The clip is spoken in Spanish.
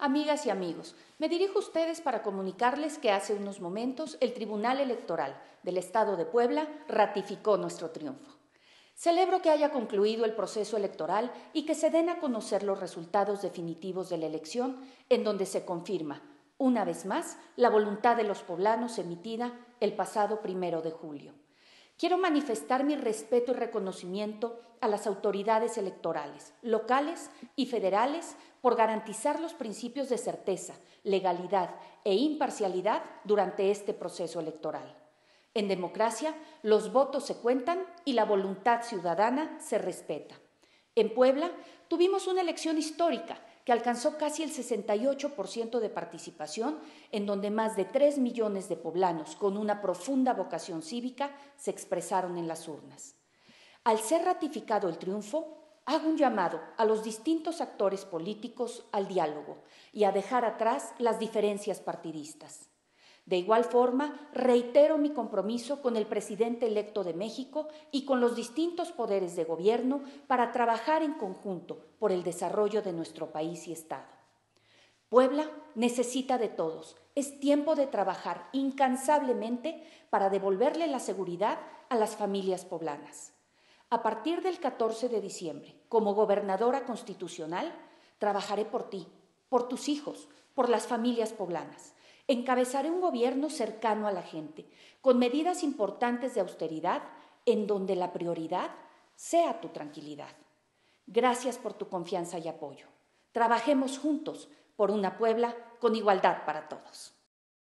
Amigas y amigos, me dirijo a ustedes para comunicarles que hace unos momentos el Tribunal Electoral del Estado de Puebla ratificó nuestro triunfo. Celebro que haya concluido el proceso electoral y que se den a conocer los resultados definitivos de la elección, en donde se confirma, una vez más, la voluntad de los poblanos emitida el pasado primero de julio. Quiero manifestar mi respeto y reconocimiento a las autoridades electorales, locales y federales, por garantizar los principios de certeza, legalidad e imparcialidad durante este proceso electoral. En democracia, los votos se cuentan y la voluntad ciudadana se respeta. En Puebla tuvimos una elección histórica que alcanzó casi el 68% de participación, en donde más de 3 millones de poblanos con una profunda vocación cívica se expresaron en las urnas. Al ser ratificado el triunfo, hago un llamado a los distintos actores políticos al diálogo y a dejar atrás las diferencias partidistas. De igual forma, reitero mi compromiso con el presidente electo de México y con los distintos poderes de gobierno para trabajar en conjunto por el desarrollo de nuestro país y Estado. Puebla necesita de todos. Es tiempo de trabajar incansablemente para devolverle la seguridad a las familias poblanas. A partir del 14 de diciembre, como gobernadora constitucional, trabajaré por ti, por tus hijos, por las familias poblanas Encabezaré un gobierno cercano a la gente, con medidas importantes de austeridad, en donde la prioridad sea tu tranquilidad. Gracias por tu confianza y apoyo. Trabajemos juntos por una Puebla con igualdad para todos.